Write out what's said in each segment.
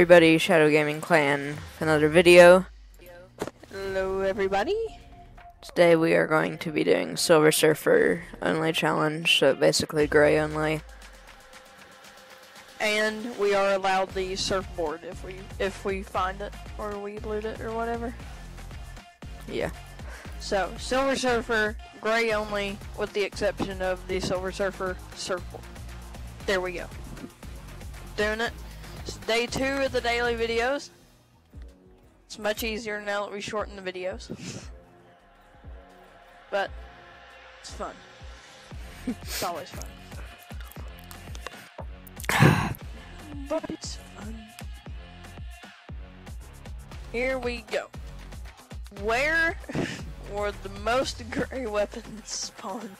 everybody, Shadow Gaming Clan, another video. Hello, everybody. Today we are going to be doing Silver Surfer only challenge, so basically gray only. And we are allowed the surfboard if we if we find it or we loot it or whatever. Yeah. So Silver Surfer, gray only, with the exception of the Silver Surfer surfboard. There we go. Doing it. It's day two of the daily videos. It's much easier now that we shorten the videos. but it's fun. it's always fun. but it's fun. Here we go. Where were the most gray weapons spawned?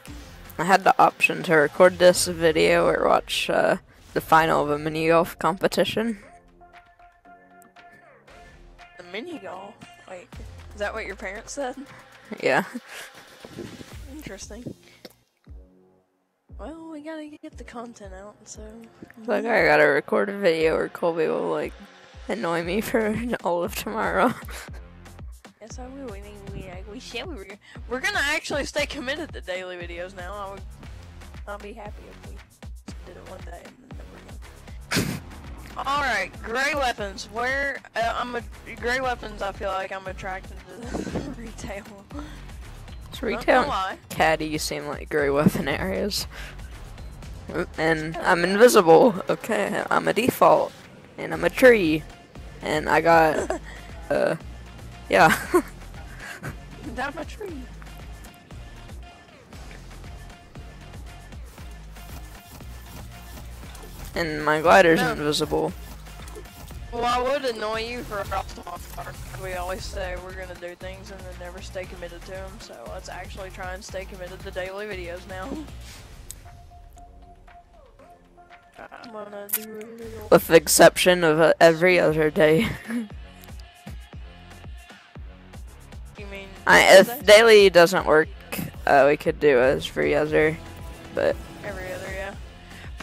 I had the option to record this video or watch uh, the final of a mini golf competition. The mini golf. Wait, is that what your parents said? Yeah. Interesting. Well, we gotta get the content out, so. Like I gotta record a video or Colby will like annoy me for all of tomorrow. Yes, I will. We, we, uh, we said we were. We're gonna actually stay committed to daily videos now. I would. I'll be happy if we did it one day All right, gray weapons. Where uh, I'm a gray weapons. I feel like I'm attracted to retail. It's retail Catty seem like gray weapon areas. And I'm invisible. Okay, I'm a default. And I'm a tree. And I got uh yeah. Down a tree. And my glider's No. invisible. Well, I would annoy you for park. We always say we're gonna do things and then never stay committed to them. So let's actually try and stay committed to daily videos now. I'm gonna do. With the exception of uh, every other day. You mean? I, if daily doesn't work, uh, we could do as free other. But Every other, yeah.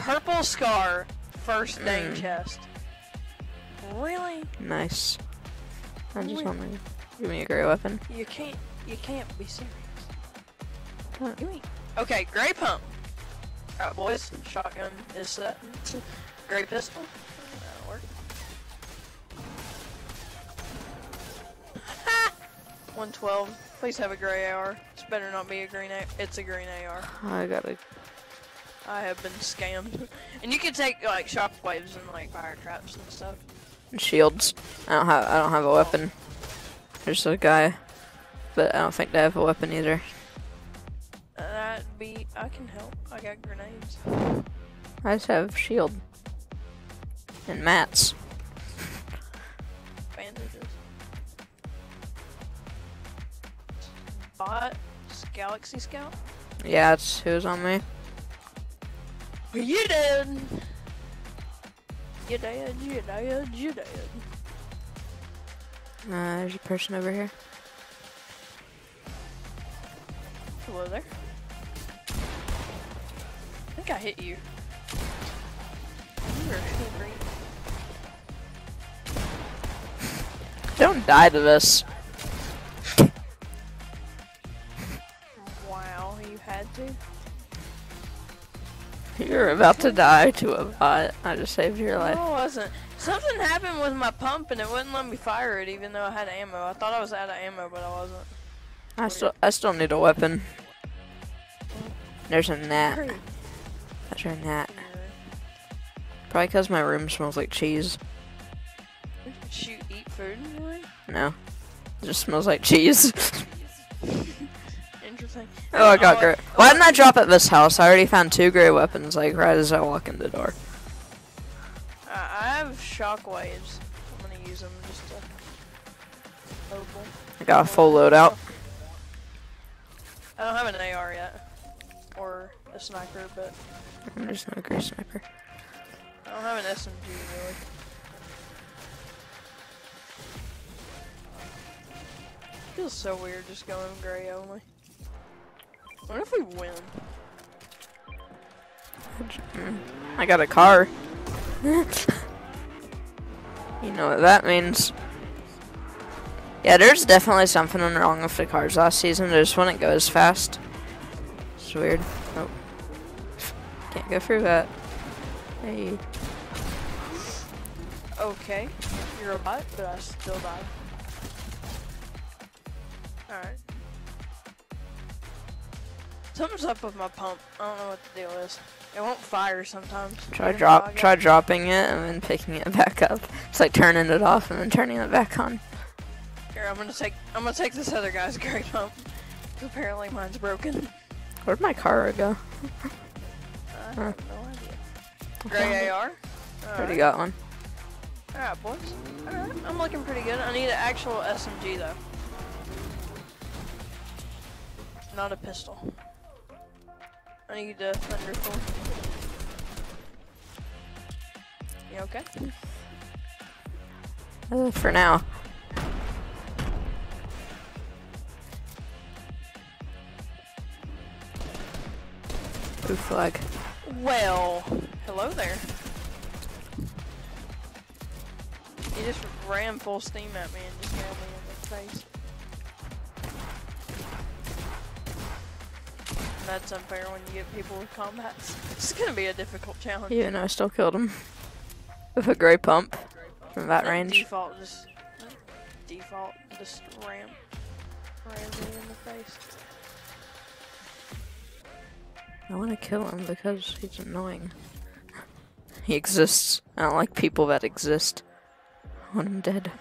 Purple scar, first name Mm. chest. Really? nice. I just Really? want to give me a gray weapon. You can't. You can't be serious. Ain't. Okay, gray pump. Alright, boys. Shotgun is set. Gray pistol. That'll work. 112. Please have a gray AR. It's better not be a green A. It's a green AR. I gotta. I have been scammed. And you can take like shockwaves and like fire traps and stuff. shields. I don't have I don't have a weapon. There's a guy, but I don't think they have a weapon either. That be. I can help. I got grenades. I just have shield and mats. Bandages. Bot. Galaxy Scout. Yeah, it's who's on me. You did! You did, You did, You dead. Uh, there's a person over here. Hello there. I think I hit you. You were so great. Don't die to this. Wow, you had to. You're about to die to a bot. I just saved your No, life. I wasn't. Something happened with my pump and it wouldn't let me fire it even though I had ammo. I thought I was out of ammo, but I wasn't. I still I still need a weapon. There's a gnat. There's a gnat. Probably because my room smells like cheese. Shoot, eat food anyway? No, it just smells like cheese. Interesting. oh, I got Oh. Why didn't I drop at this house? I already found two gray weapons, like right as I walk in the door. I I have shockwaves. I'm gonna use them just to. I got a full loadout. I don't have an AR yet. Or a sniper, but There's a gray sniper. I don't have an SMG really. Feels so weird just going gray only. What if we win? I got a car. You know what that means. Yeah, there's definitely something wrong with the cars last season. They just wouldn't go as fast. It's weird. Oh. Can't go through that. Hey. Okay, you're a bot, but I still died. Alright. Something's up with my pump. I don't know what the deal is. It won't fire sometimes. Try even drop try dropping it and then picking it back up. It's like turning it off and then turning it back on. Here, I'm gonna take. I'm gonna take this other guy's gray pump. Apparently mine's broken. Where'd my car go? I Huh. have no idea. Gray AR. Already Alright, got one. Alright, boys. Alright, I'm looking pretty good. I need an actual SMG though. Not a pistol. I need a Thunderthorn. You okay? Uh, for now. Blue flag. Well, hello there. He just ran full steam at me and just nailed me in the face. That's unfair when you get people with combats. It's gonna be a difficult challenge. Yeah, though I still killed him. With a gray pump from that That range. Default just default just ram ran me in the face. I want to kill him because he's annoying. He exists. I don't like people that exist. I want him dead.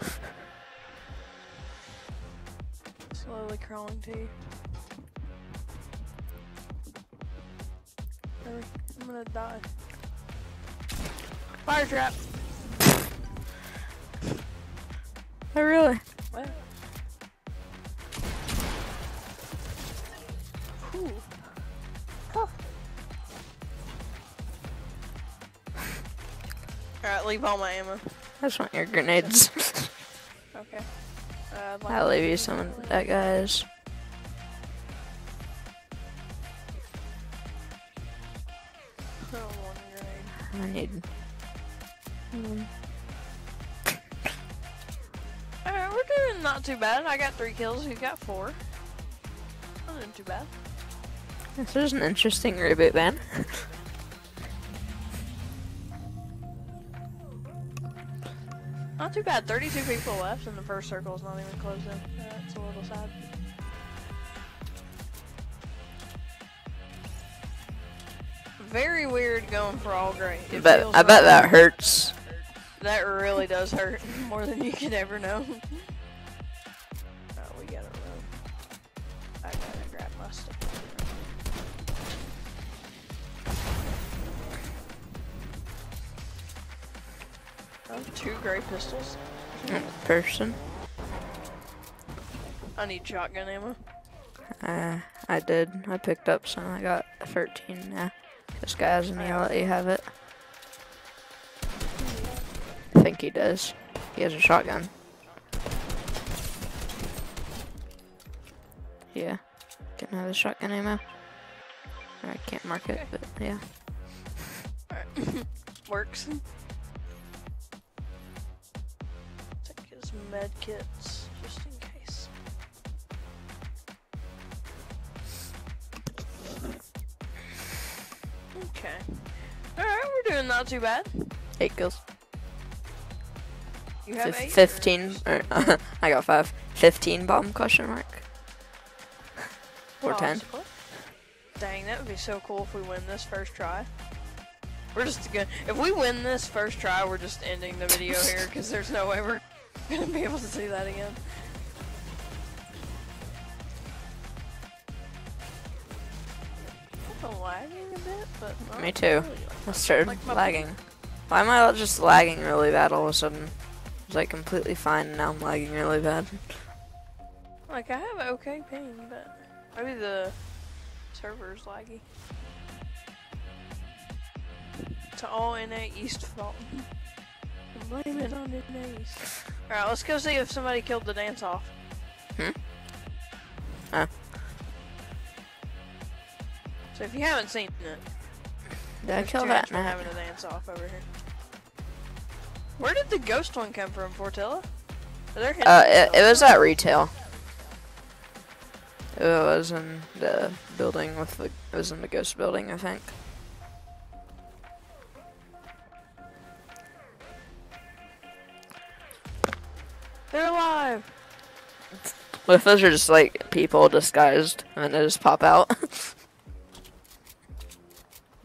Slowly crawling to you. I'm gonna die. Fire trap! Oh really? What? Whew. Huh. Alright, leave all my ammo. I just want your grenades. Okay. Uh, I'd like I'll leave you some of that guys. A grenade. Mm, Alright, we're doing not too bad. I got three kills, you got four. Not too bad. This is an interesting reboot, man. Not too bad. 32 people left, and the first circle is not even closed in. That's a little sad. Very weird going for all gray. It But I bet that hurts. That really does hurt more than you could ever know. oh, we gotta run. I gotta grab my stuff. Oh, two gray pistols. Person. I need shotgun ammo. Uh, I did. I picked up some. I got 13 now. This guy has I'll let you have it. I think he does. He has a shotgun. Yeah. Can have a shotgun ammo. I can't mark it, but yeah. Works. Take his med kits not too bad. Eight kills. You have Fif- eight? 15. Or, I got five. 15 bomb question mark. Or 10. Possibly. Dang, that would be so cool if we win this first try. We're just gonna. If we win this first try, we're just ending the video here because there's no way we're gonna be able to see that again. But Me too. really. I started Like lagging. Why am I just lagging really bad all of a sudden? It was like completely fine and now I'm lagging really bad. Like I have okay ping, but maybe the server's laggy. To all NA East fault. Blame it on NA East. Alright, let's go see if somebody killed the dance off. Hmm? Ah. So if you haven't seen it, Did I kill that map? having a dance off over here. Where did the ghost one come from, Fortilla? Are there hidden Uh, it, it was at retail. It was in the building with the. It was in the ghost building, I think. They're alive! What if those are just like people disguised and then they just pop out?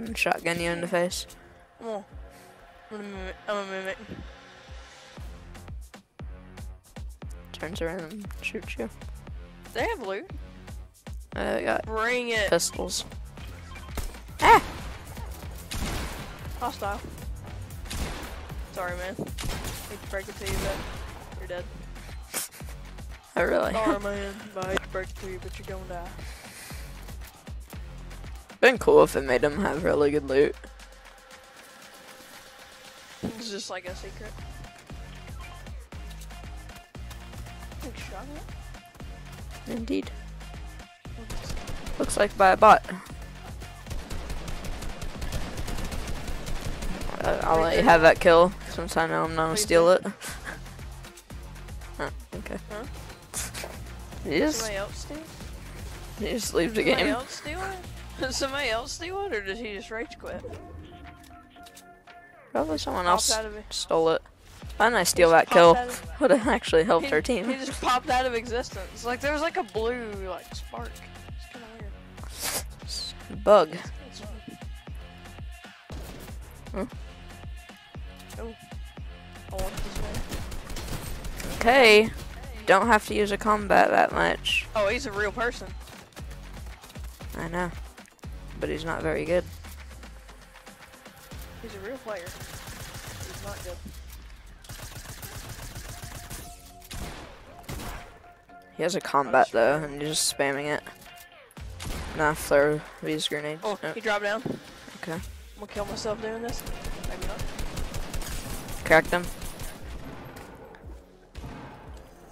and shotgun you in the face. Come on. I'm a mimic. I'm a mimic. Turns around and shoots you. They have loot. Uh, I got Bring it. pistols. Ah! Hostile. Sorry, man. I Hate to break it to you, but you're dead. I really. Sorry, man. I hate to break it to you, but you're gonna die. Been cool if it made them have really good loot. It's just like a secret. Big shot it. Indeed. Looks like by a bot. Uh, I'll let you have that kill since I know I'm not gonna steal it. oh, okay. Huh? He just, steal? just leaves the game. Did somebody else steal it, or did he just rage quit? Probably someone else out of it. stole it. Why didn't I steal that kill? popped out of- Would have actually helped he, our team. He just popped out of existence. Like there was like a blue like spark. It's kind of weird. Bug. It's- Huh? Hmm. Oh. I want this way. Okay. Don't have to use a combat that much. Oh, he's a real person. I know. But he's not very good. He's a real player. He's not good. He has a combat though, and he's just spamming it. Nah, throw these grenades. Oh, Oh, he dropped down. okay. I'm gonna kill myself doing this. Maybe not. Cracked him.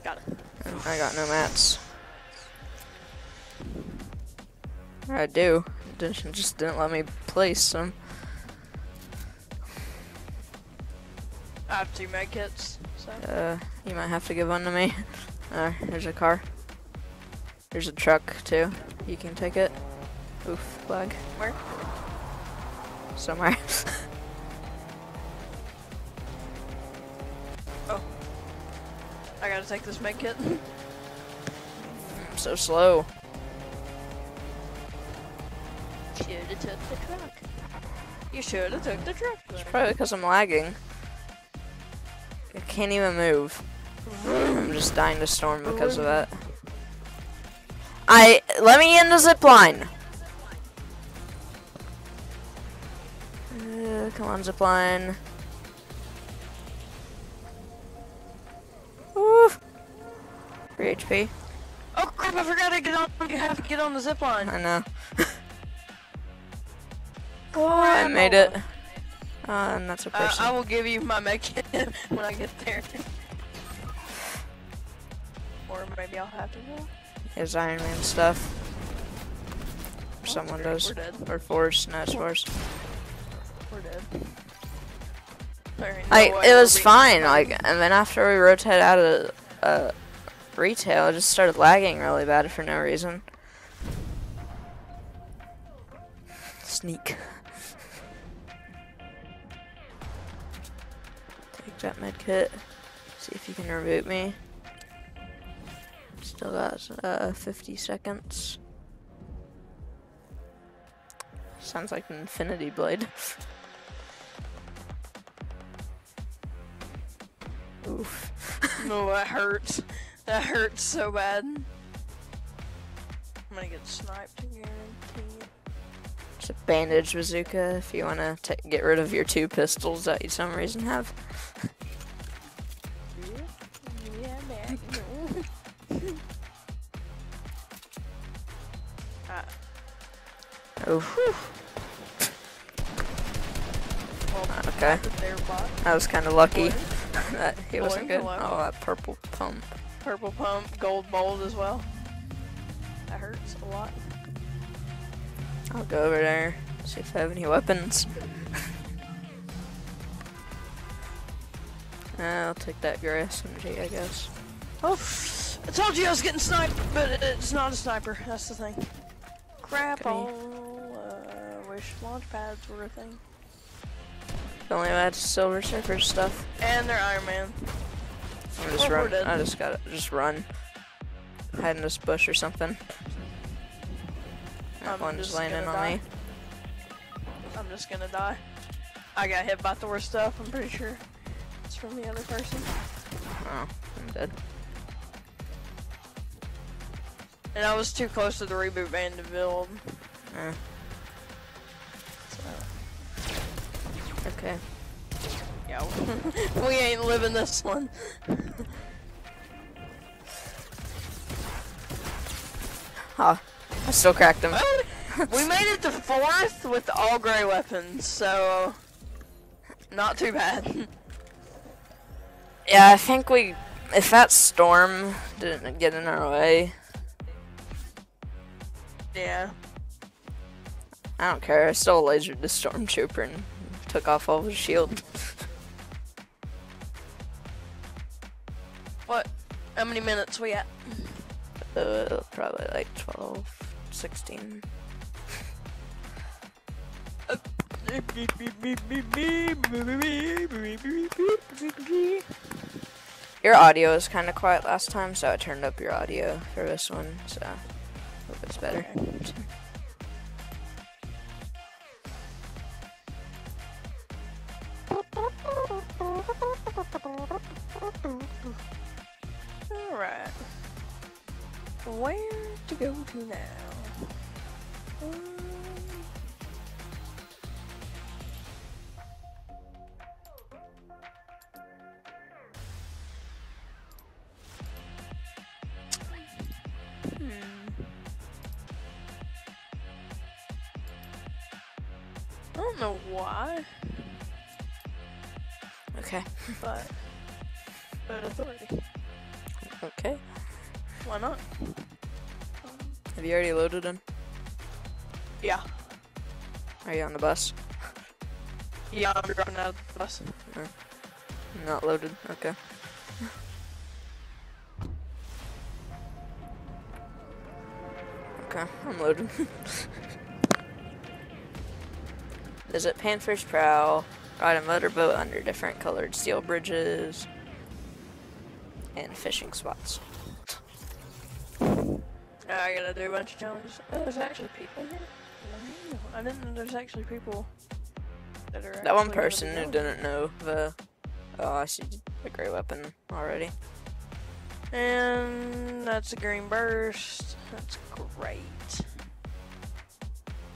Got it. Oh, I got no mats. I do. Didn't, just didn't let me place some. I have two med kits, so. Uh, you might have to give one to me. Uh, there's a car. There's a truck too. You can take it. Oof, flag. Where? Somewhere. Oh. I gotta take this med kit. I'm so slow. Shoulda took the truck. You shoulda took the truck. then. Probably because I'm lagging. I can't even move. I'm just dying to storm because of that. I let me in the zip line. Uh, come on, zip line. Oof. 3 HP. Oh crap! I forgot to get on. You have to get on the zip line. I know. Oh, I made it. Uh, and that's a Uh, person. I will give you my med kit when I get there. or maybe I'll have to go. His Iron Man stuff. Or someone does. Or Force, no, it's Force. We're dead. Ain't Like, it was fine, like, and then after we rotated out of uh, retail, it just started lagging really bad for no reason. Sneak. That med kit. See if you can reboot me. Still got uh, 50 seconds. Sounds like an infinity blade. Oof. No, that hurts. That hurts so bad. I'm gonna get sniped guaranteed. It's a bandage bazooka if you want to get rid of your two pistols that you some reason have. Oh, well, Okay. back with their bot. I was kind of lucky that he wasn't good. Oh, that purple pump. Purple pump, gold mold as well. That hurts a lot. I'll go over there, see if I have any weapons. I'll take that gray SMG, I guess. Oh, I told you I was getting sniped, but it's not a sniper. That's the thing. Crap all. Uh, wish launch pads were a thing. If Only I had Silver Surfer stuff. And they're Iron Man. I'm just Oh, run. I just gotta just run. Hide in this bush or something. That one's just landing gonna on die. me. I'm just gonna die. I got hit by Thor stuff, I'm pretty sure. It's from the other person. Oh, I'm dead. And I was too close to the reboot van to build. Eh, So, okay. yeah, we ain't living this one. Huh. I still cracked him. we made it to fourth with all gray weapons, so not too bad. Yeah, I think we. If that storm didn't get in our way, yeah. I don't care. I still lasered the stormtrooper and took off all his shield. What? How many minutes we at? Uh, probably like 12, 16. Your audio was kind of quiet last time, so I turned up your audio for this one, so hope it's better. Alright. Where to go to now? Hmm. I don't know why, Okay. but but authority. Okay. Why not? Have you already loaded in? Yeah. Are you on the bus? Yeah, I'm dropping out of the bus. Not loaded. Okay. Okay, I'm loaded. Visit Panther's Prow. Ride a motorboat under different colored steel bridges. And fishing spots. I gotta do a bunch of challenges. Oh, there's actually people here. I didn't know there's actually people that are. That one actually gonna be person who didn't know the. Oh, I see the gray weapon already. And that's a green burst. That's great.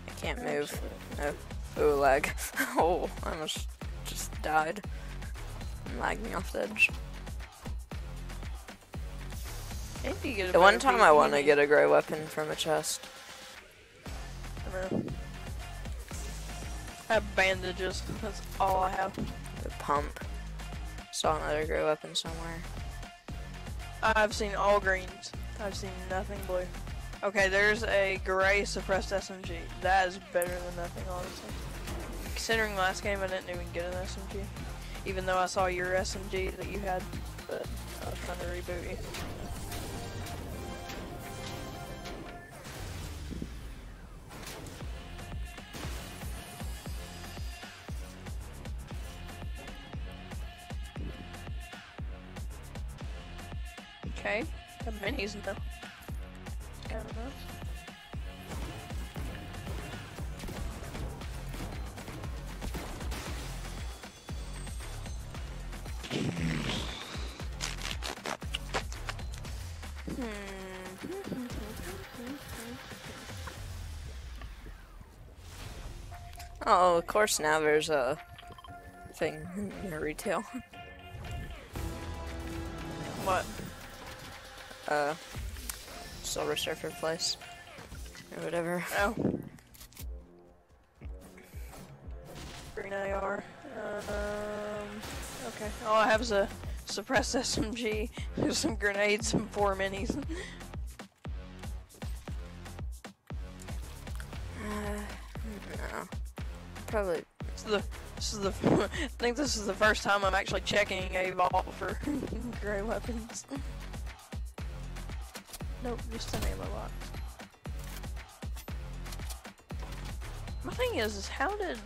I can't move. No. Oh, lag. oh, I almost just died. Lagging off the edge. Maybe you get a The one time I want to get a gray weapon from a chest. I know. I have bandages. That's all I have. The pump. Saw another gray weapon somewhere. I've seen all greens. I've seen nothing blue. Okay, there's a gray suppressed SMG. That is better than nothing, honestly. Considering last game I didn't even get an SMG. Even though I saw your SMG that you had, but I was trying to reboot you. Okay, the minis though. Kind of nice. Hmm. Oh, of course now there's a thing in retail. Uh, Silver Surfer place. Or whatever. Oh. Green AR. Um. Okay. All I have is a suppressed SMG, there's some grenades, and four minis. Uh, no. Probably. So the This is the. I think this is the first time I'm actually checking a vault for gray weapons. Nope, just an ammo box. My thing is, is how did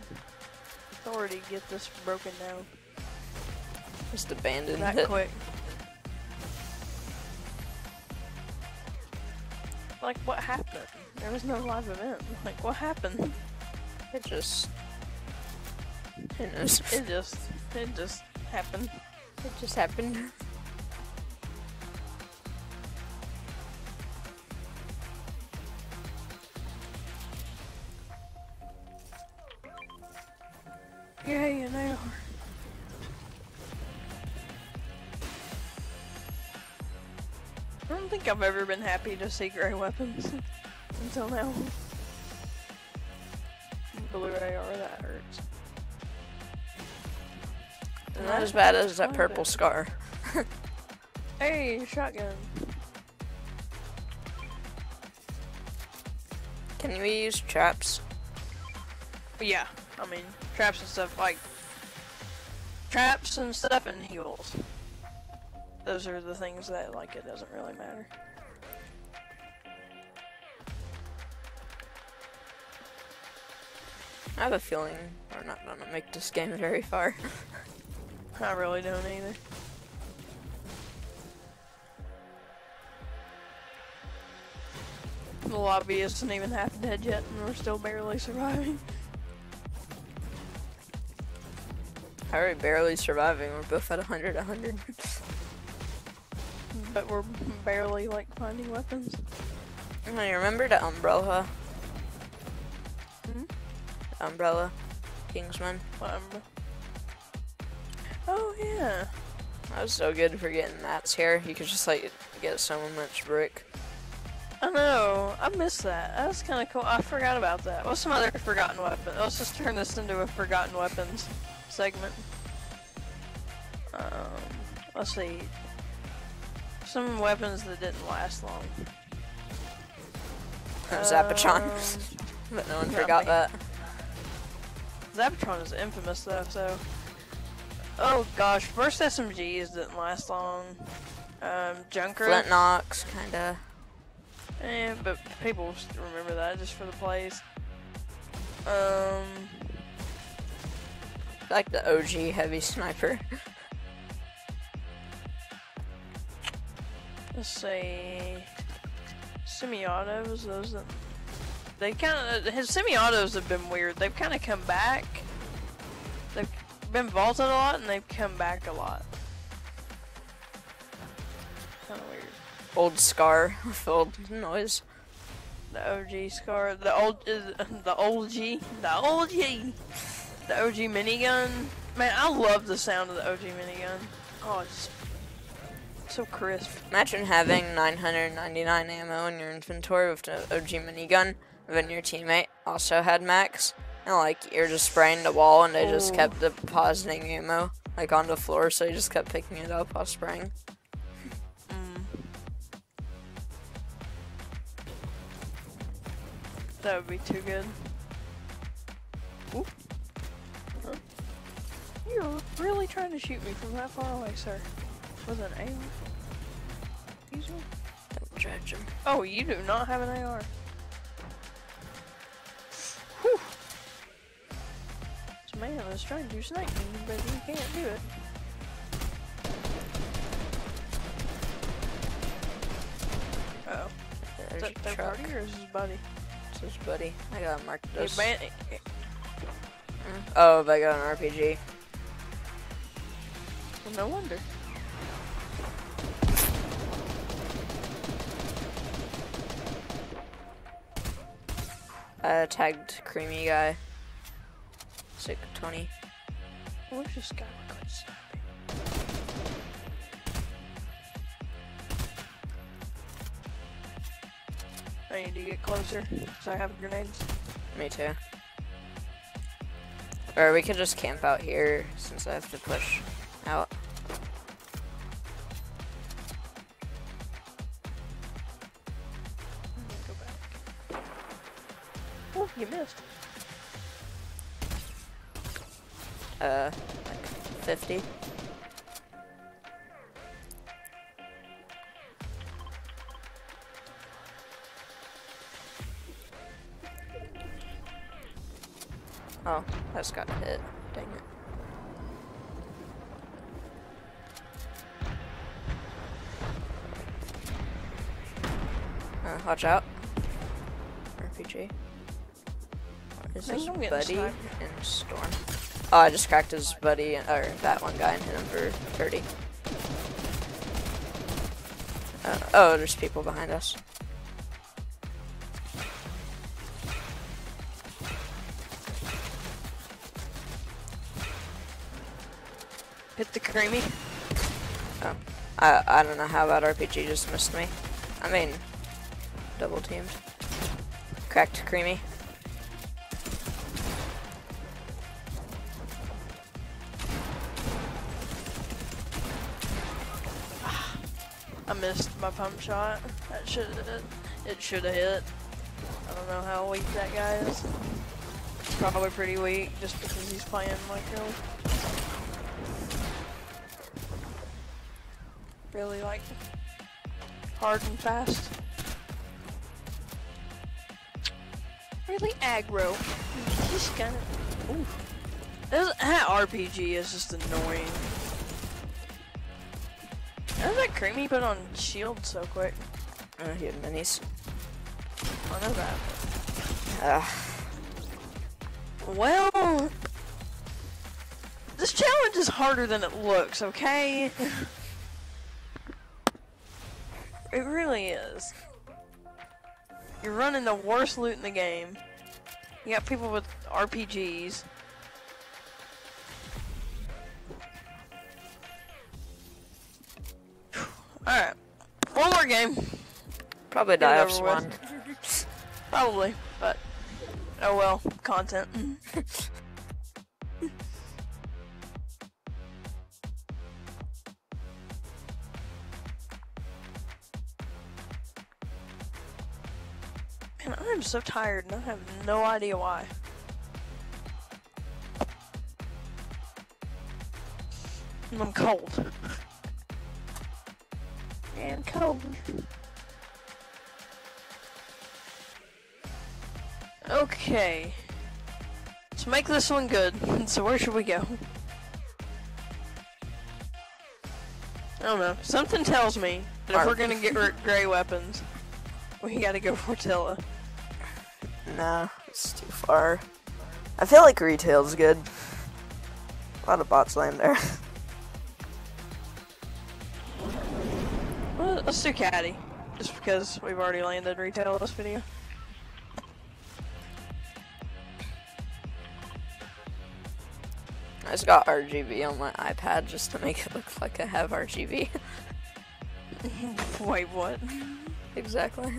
Authority get this broken down Just abandoned that it. quick? Like, what happened? There was no live event. Like, what happened? It just. Who knows? It just, it just happened. It just happened. Yay, an AR. I don't think I've ever been happy to see gray weapons until now. Blue AR, that hurts. Not as bad as that purple bit. scar. Hey, shotgun. Can we use traps? Yeah, I mean, traps and stuff like traps and stuff and heals. Those are the things that like it doesn't really matter. I have a feeling we're not gonna make this game very far. I really don't either. The lobby isn't even half dead yet, and we're still barely surviving. How are we barely surviving? We're both at 100, 100. But we're barely like finding weapons. I remember the umbrella? Hmm? The umbrella? Kingsman? Um, oh yeah. That was so good for getting mats here. You could just like get so much brick. I know. I missed that. That was kind of cool. I forgot about that. What's some other forgotten weapon? Let's just turn this into a forgotten weapons segment. Um, let's see. Some weapons that didn't last long. Zapatron. Um, But no one forgot but- that. Zapatron is infamous though, so. Oh gosh, first SMGs didn't last long. Um, Junker. Flint Knox, kinda. Eh, but people remember that just for the plays. Um, Like the OG heavy sniper. let's see. Semi-autos, those that they kind of his semi-autos have been weird. They've kind of come back. They've been vaulted a lot, and they've come back a lot. Kind of weird. Old Scar with old noise. The OG scar, the old, uh, the old G, the old G, the OG minigun. Man, I love the sound of the OG minigun. Oh, it's so crisp. Imagine having 999 ammo in your inventory with an OG minigun, then your teammate also had max, and like you're just spraying the wall, and they just Oh. kept depositing ammo like on the floor, so you just kept picking it up while spraying. Mm. That would be too good. Oop. You're really trying to shoot me from that far away, sir. With an AR? Excuse me? Don't judge him. Oh, you do not have an AR. Whew. This man is trying to snipe me, but he can't do it. Uh oh. Is that a third truck. party or is his buddy? It's his buddy. I gotta mark He this. ban- Oh, they got an RPG. Well, no wonder. I tagged creamy guy. Sick 20. Where's this guy? I need to get closer, so I have grenades. Me too. Or we could just camp out here since I have to push out. Oh, you missed. Uh, like 50. Oh, I just got hit. Dang it. Uh, watch out. RPG. This buddy in storm? Oh, I just cracked his buddy, or that one guy and hit him for 30. Uh, oh, there's people behind us. Hit the creamy. Oh, I I don't know how that RPG just missed me. I mean, double teamed. Cracked creamy. Missed my pump shot. That should it should have hit. I don't know how weak that guy is. Probably pretty weak just because he's playing like really really like hard and fast. Really aggro. He's kind of. Ooh. That RPG is just annoying. How's that creamy put on shield so quick? Uh, he had minis. I know that. Uh, Well, this challenge is harder than it looks, okay? it really is. You're running the worst loot in the game. You got people with RPGs. Probably Get die off over spawn. Probably, but oh well, content. Man, I'm so tired and I have no idea why. And I'm cold. And cold. Okay. Let's make this one good. So where should we go? I don't know. Something tells me that if we're gonna get gray weapons, we gotta go Fortilla. Nah, it's too far. I feel like retail's good. A lot of bots land there. Well, let's do Catty. Just because we've already landed retail this video. I just got RGB on my iPad just to make it look like I have RGB. Wait, what? exactly.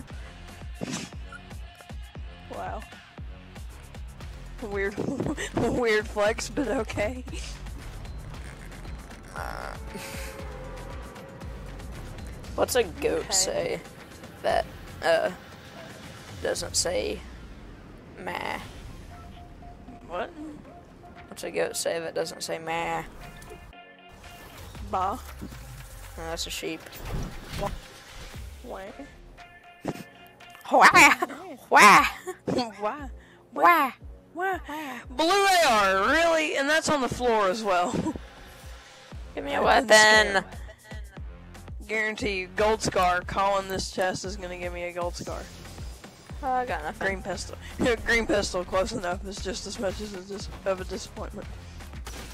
Wow. Weird, weird flex, but okay. Uh, what's a goat Okay. say that uh doesn't say meh? What? What's a goat say that doesn't say meh? Bah. That's a sheep. Why? Wah! Wah! Why? Wah! Why? Blue AR, really? And that's on the floor as well. Give me a weapon! Guarantee you, gold scar. Calling this chest is gonna give me a gold scar. Oh, I got nothing. Green pistol. Green pistol, close enough. Is just as much as a dis- of a disappointment.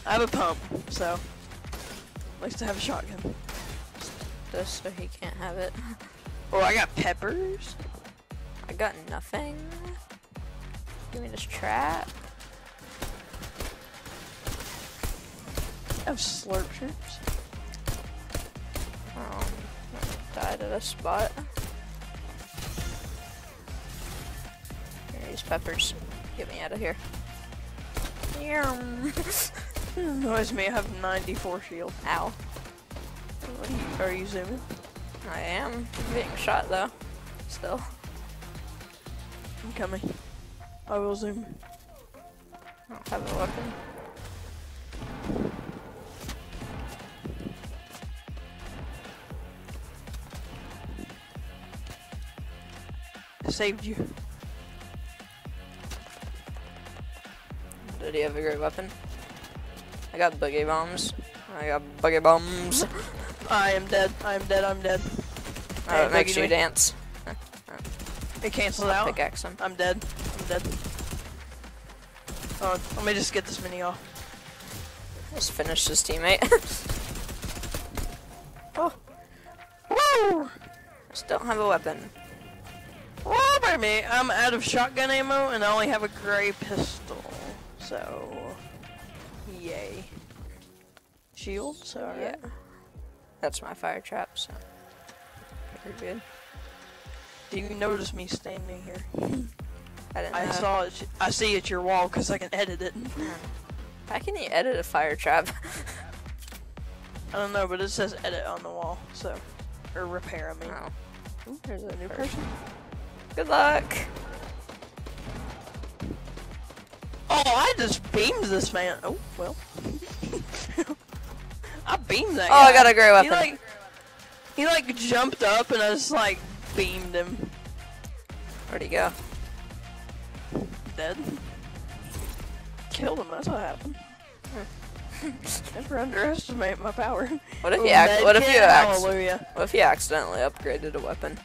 I have a pump, so at least I have a shotgun. Just so he can't have it. Oh, I got peppers. I got nothing. Give me this trap. I have slurp troops. Um, died at a spot. peppers. Get me out of here. Noise me, I have 94 shield. Ow. Are you zooming? I am. I'm being shot though. Still. I'm coming. I will zoom. I don't have a weapon. saved you. He have a great weapon? I got boogie bombs. I got boogie bombs. I am dead. I am dead. I'm dead. Oh, Hey, it makes you Doink. dance. It cancels out. Pickaxe him. I'm dead. I'm dead. Oh, let me just get this mini off. Just finished his teammate. Oh. Woo! Just don't have a weapon. By me. I'm out of shotgun ammo and I only have a gray pistol. Shields? Alright. Yeah. That's my fire trap, so. You're good. Do you notice me standing here? I didn't I know. saw it. I see it's your wall because I can edit it. Uh-huh. How can you edit a fire trap? I don't know, but it says edit on the wall, so. Or repair, I mean. oh. Ooh, there's a new person. Good luck. Oh, I just beamed this man. Oh, well. Beamed that Oh, guy. I got a great weapon. He like, he like jumped up and I just like beamed him. Where'd he go? Dead. Killed him, that's what happened. Never underestimate my power. What if you ac- what if you Hallelujah. what if you accidentally upgraded a weapon?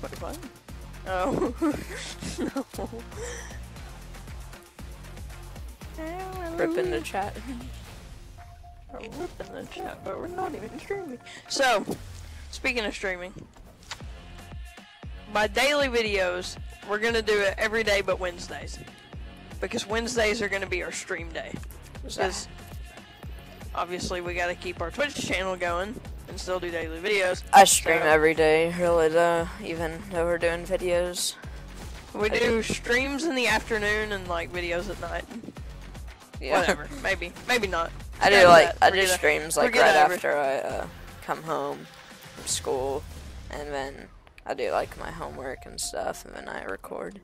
What if I? Oh. no. Rip in the chat. We're ripping the chat, but we're not even streaming. So, speaking of streaming, my daily videos, we're gonna do it every day but Wednesdays. Because Wednesdays are gonna be our stream day. Because obviously we gotta keep our Twitch channel going and still do daily videos. I stream So- every day, really though, even though we're doing videos. We do streams in the afternoon and like videos at night. Yeah. Whatever. maybe. Maybe not. I do like. I do streams like right after I uh, come home from school, and then I do like my homework and stuff, and then I record.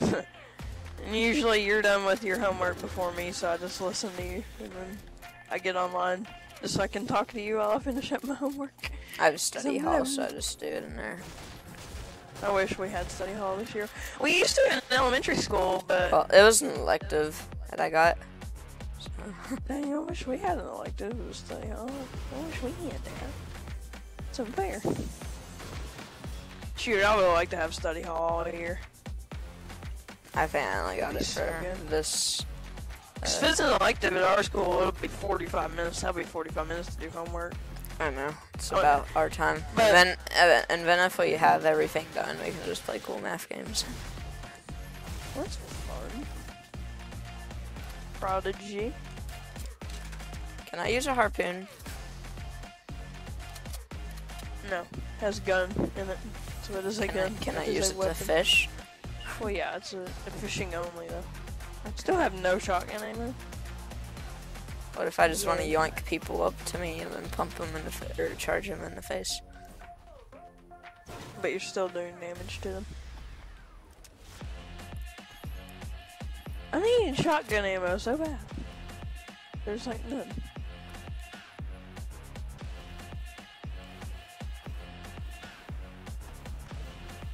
And usually you're done with your homework before me, so I just listen to you, and then I get online just so I can talk to you while I finish up my homework. I have a study hall, so I just do it in there. I wish we had study hall this year. We used to in elementary school, but Well, it was an elective that I got. So, dang, I wish we had an elective of study hall. I wish we had that. It's unfair. Shoot, I would like to have study hall all year. I finally got That'd it be for this. Cause Uh, if it's an elective at our school, it'll be 45 minutes. That'll be 45 minutes to do homework. I know. It's Oh, about our time. but- and then, uh, and then if we have everything done, we can just play cool math games. That's fun. Prodigy. Can I use a harpoon? No, has gun in it. So it is a Can gun. I, can I use it weapon. to fish? Well, yeah, it's a, a fishing only though. I still have no shotgun ammo. What if I just want to Yeah. yoink people up to me and then pump them in the or charge them in the face? But you're still doing damage to them. I need shotgun ammo so bad. There's like none.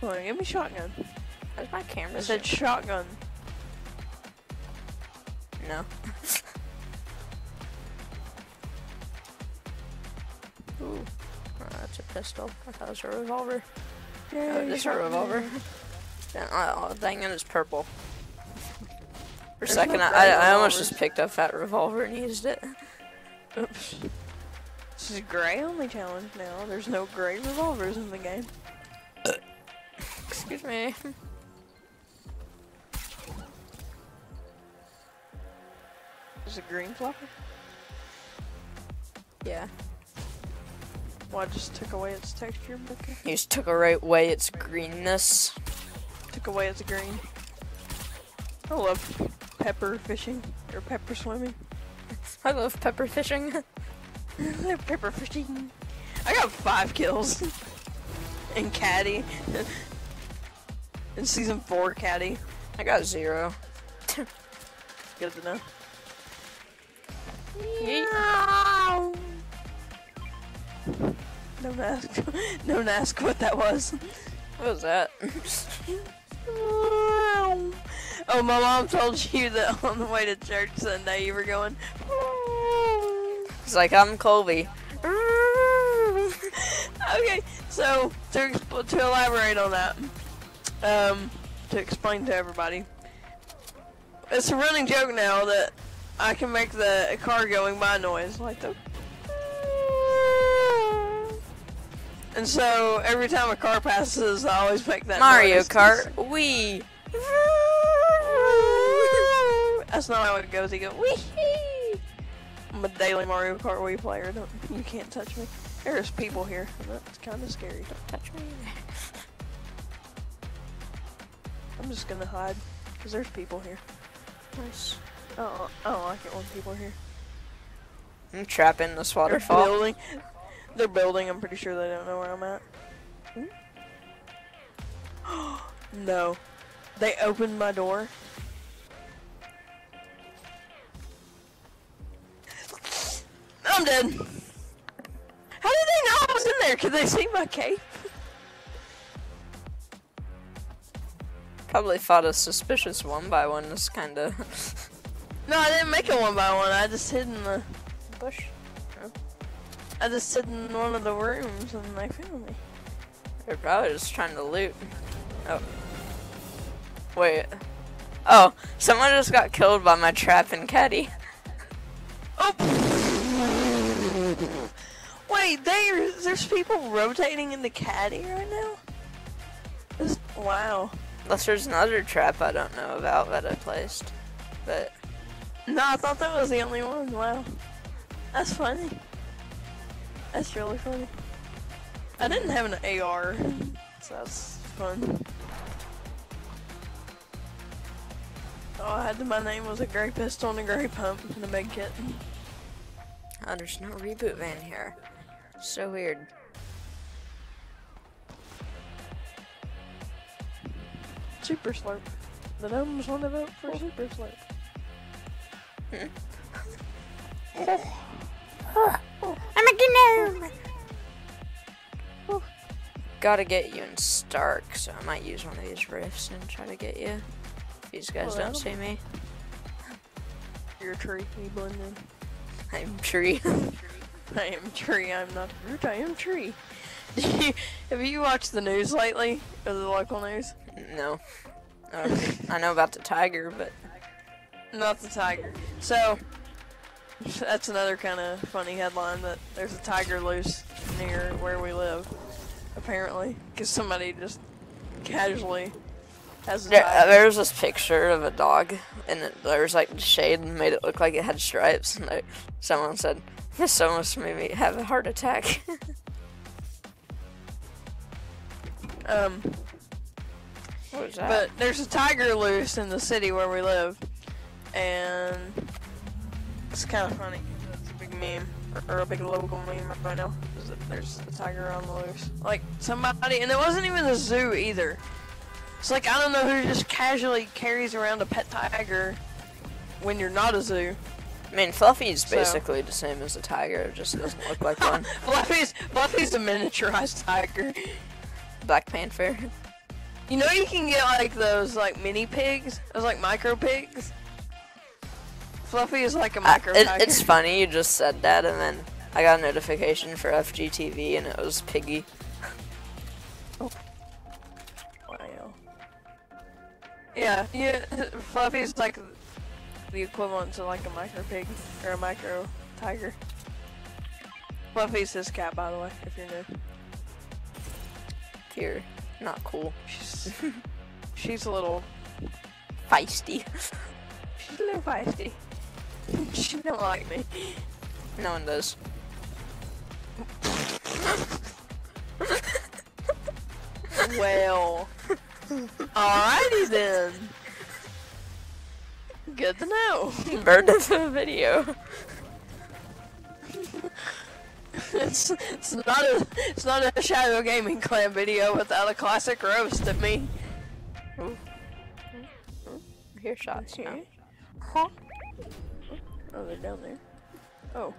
Come on, give me shotgun. Where's my camera? I said shotgun. no. Ooh, oh, that's a pistol. I thought it was a revolver. Oh, Yay, it's a revolver. Then- oh, oh, dang it, it's purple. For a There's second, I, I almost just picked up that revolver and used it. Oops. This is gray only challenge now. There's no gray revolvers in the game. Excuse me. There's a green flopper. Yeah. Well, I just took away its texture, okay. You just took away its greenness. Took away its green. I love pepper fishing or pepper swimming. I love pepper fishing. pepper fishing. I got five kills in Catty. in season four, Catty. I got zero. Good to know. Don't ask. Don't ask what that was. What was that? Oh, my mom told you that on the way to church Sunday you were going. It's like I'm Colby. okay, so to exp- to elaborate on that, um, to explain to everybody, it's a running joke now that I can make the car going by noise like the. And so every time a car passes, I always make that Mario noise. Kart. We. That's not how it goes. You go wee. I'm a daily Mario Kart Wii player. Don't, you can't touch me. There's people here. That's kind of scary. Don't touch me. I'm just gonna hide because there's people here. Nice. Oh, I don't like it when people are here. I'm trapping this They're waterfall. building. They're building. I'm pretty sure they don't know where I'm at. Hmm? no, they opened my door. I'm dead. How did they know I was in there? Could they see my cape? Probably fought a suspicious one by one. This kind of No, I didn't make it one by one. I just hid in the bush. I just hid in one of the rooms and they found me. They're probably just trying to loot. Oh. Wait. Oh, someone just got killed by my trap and Catty. Oh. Wait, there, there's people rotating in the Catty right now. This, wow. Unless there's another trap I don't know about that I placed. But No, I thought that was the only one. Wow. That's funny. That's really funny. I didn't have an AR, so that's fun. Oh, I had to, my name was a gray pistol and a gray pump and a big kit. oh, there's no reboot van here. So weird. Super Slurp. The gnomes want to vote for Super Slurp. I'm a gnome. Gotta get you in Stark, so I might use one of these rifts and try to get you. If these guys Oh, don't that'll see me. You're a tree. You blend in. I'm tree. I am tree. I'm not a root. I am tree. You, have you watched the news lately? Or the local news? no. Uh, I know about the tiger, but Not the tiger. So, that's another kind of funny headline that there's a tiger loose near where we live. Apparently. Because somebody just casually has a there, uh, tiger. there was this picture of a dog, and it, there was like shade and made it look like it had stripes. And like, someone said, "This almost made me have a heart attack." Um, what was that? But there's a tiger loose in the city where we live, and it's kind of funny. It's a big meme or, or a big local meme right now. There's a tiger on the loose. Like somebody, and it wasn't even the zoo either. It's like I don't know who just casually carries around a pet tiger when you're not a zoo. I mean, Fluffy's So- basically the same as a tiger. It just doesn't look like one. Fluffy's Fluffy's a miniaturized tiger. Black Panther. You know you can get like those like mini pigs, those like micro pigs. Fluffy is like a micro it, tiger. it's funny you just said that, and then I got a notification for FGTeeV, and it was Piggy. Oh. Wow. Yeah, yeah. Fluffy's like the equivalent to like a micro pig or a micro tiger. Fluffy's his cat, by the way, if you're new. You're not cool. She's she's a little Feisty. she's a little feisty. she don't like me. No one does. Well, alrighty then. Good to know. Burned into the video. It's it's not a it's not a Shadow Gaming Clan video without a classic roast of me. Hear shots now. Huh? Oh, they're down there. Oh.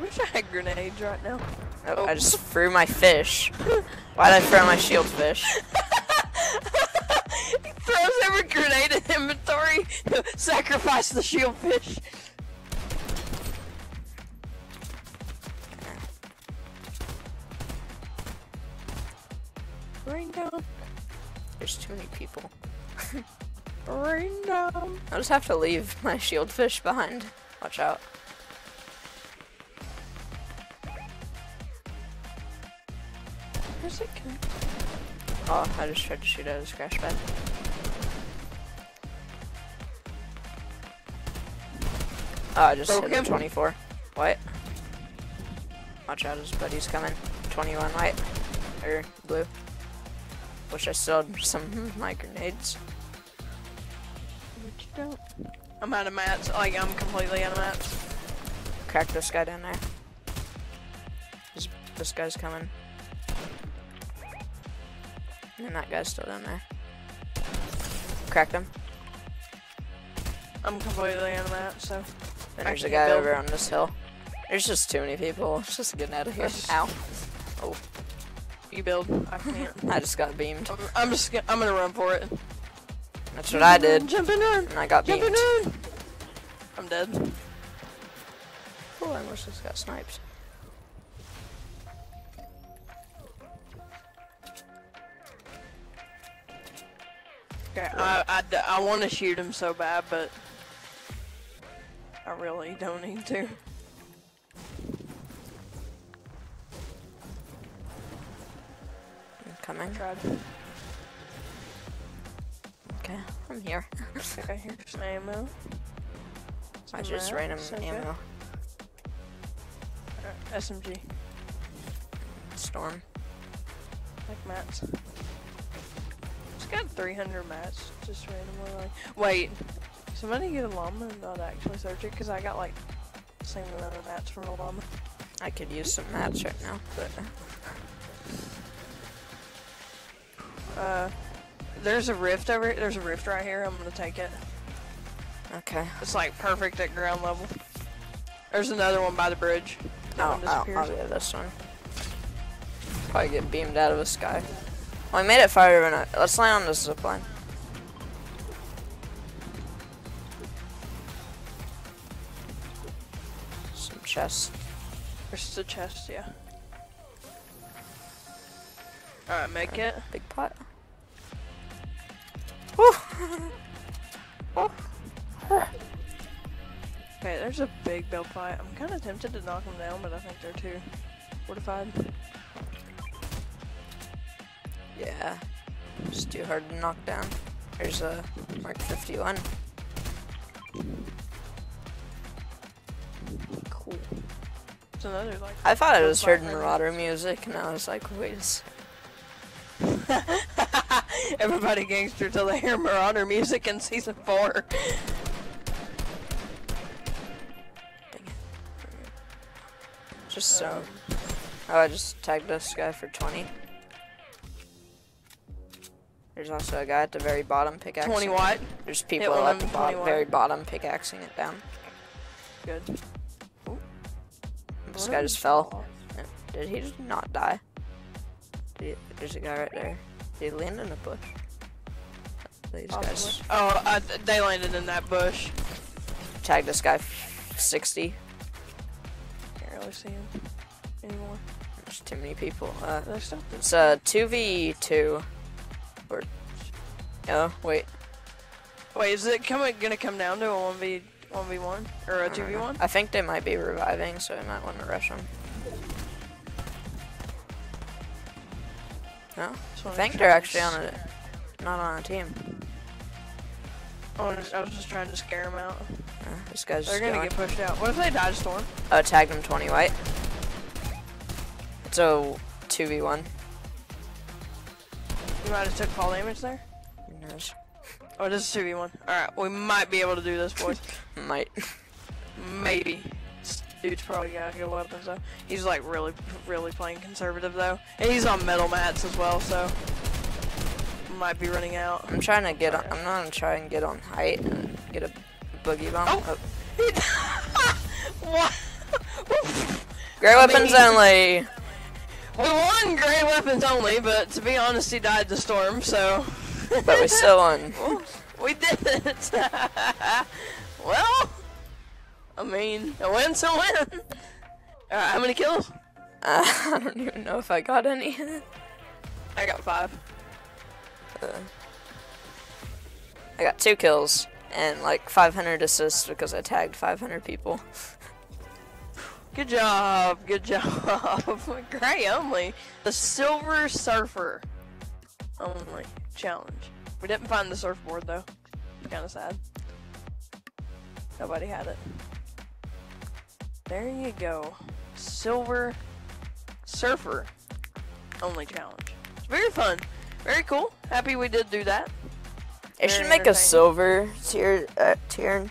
Wish I had grenades right now. Oh, I oh. just threw my fish. Why'd I throw my shield fish? he throws every grenade in inventory. Sacrifice the shield fish. Rain down, There's too many people. rain down. I'll just have to leave my shield fish behind. Watch out. Where's it going? Oh, I just tried to shoot at his crash pad. Oh, I just Broke hit him. 24. White. Watch out, his buddy's coming. 21 white. Or blue. Wish I still had some of my grenades. What you don't? I'm out of mats. Like I'm completely out of mats. Crack this guy down there. This, this guy's coming. And that guy's still down there. Cracked him. I'm completely out of mats. So And there's a guy build. over on this hill. There's just too many people. It's just getting out of here. Ow. Oh. you build. I can't. I just got beamed. I'm, I'm just. Gonna, I'm gonna run for it. That's what I did. Jump in. And I got Jump beamed. run. I'm dead. Oh, I almost just got sniped. Okay, I, I, I want to shoot him so bad, but I really don't need to. I'm coming. Okay, I'm here. Okay, here's some ammo. I Some just mats, random okay. Uh, ammo. Alright, SMG, Storm. like mats. Got 300 mats, just randomly. Like, wait, somebody get a llama and not actually search it, cause I got like the same amount of mats from a llama. I could use some mats right now, but Uh, there's a rift over. There's a rift right here. I'm gonna take it. okay. It's like perfect at ground level. There's another one by the bridge. That one I'll, disappears. I'll get this one. Probably get beamed out of the sky. Well, I made it fire I. Let's land on this zip line. Some chests. There's the chest, yeah. Alright, make it. Big pot. Whew. Okay, there's a big build fight. I'm kind of tempted to knock them down, but I think they're too fortified. Yeah. It's too hard to knock down. There's a Mark 51. Cool. It's another like. I thought I was heard Marauder music, and I was like, wait a sec. Everybody gangster till they hear Marauder music in season four. Just so. Um, Oh, I just tagged this guy for 20. There's also a guy at the very bottom pickaxing. 20 watt. There's people at the bottom, very bottom pickaxing it down. Good. This One guy just fell. fall. Did he just not die? Did he, there's a guy right there. Did he land in a bush? These guys Oh, I, they landed in that bush. tagged this guy f- 60. Can't really see him anymore. There's too many people. Uh, it's a 2v2. Or. Oh, wait. Wait, is it coming gonna come down to a one v one v one or a 2v1? I think they might be reviving, so I might want to rush them. No? I think they're actually on a. Not on a team. I was, I was just trying to scare them out. Uh, this guy's They're just gonna going. get pushed out. What if they dodge to storm? Oh, tagged him 20 white. It's a 2v1. You might have took fall damage there. Who knows? Oh, this is two v one. All right, we might be able to do this, boys. Might. Maybe. This dude's probably got good weapons though. He's like really, really playing conservative though, and he's on metal mats as well, so might be running out. I'm trying to get on. I'm not gonna try and get on height and get a boogie bomb. Oh. what? Great weapons only! We won great weapons only, but to be honest, he died the storm, so. But we still won. We did it. well, I mean, a win's a win. Alright, how many kills? Uh, I don't even know if I got any. I got five. I got two kills and like 500 assists because I tagged 500 people. Good job, good job. Gray only. The Silver Surfer only challenge. We didn't find the surfboard though. Kind of sad. Nobody had it. There you go. Silver Surfer only challenge. It's very fun. Very cool. Happy we did do that. It Very should make a silver tier uh, tier.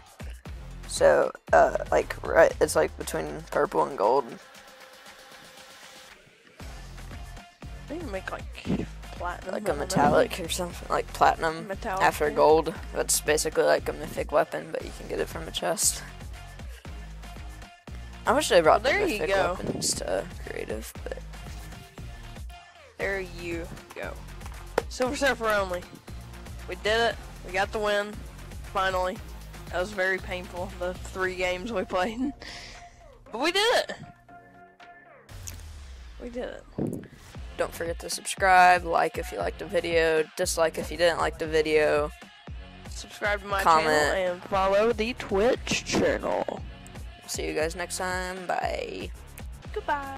So uh like right it's like between purple and gold. They can make like platinum. Like a metallic or something like platinum Metallic, after yeah. gold. That's basically like a mythic weapon, but you can get it from a chest. I wish they brought Well, the there you mythic go. weapons to creative, but There you go. Silver Surfer only. We did it. We got the win. Finally. That was very painful, the three games we played. but we did it! We did it. Don't forget to subscribe, like if you liked the video, dislike if you didn't like the video. Subscribe to my comment. channel and follow the Twitch channel. See you guys next time. Bye. Goodbye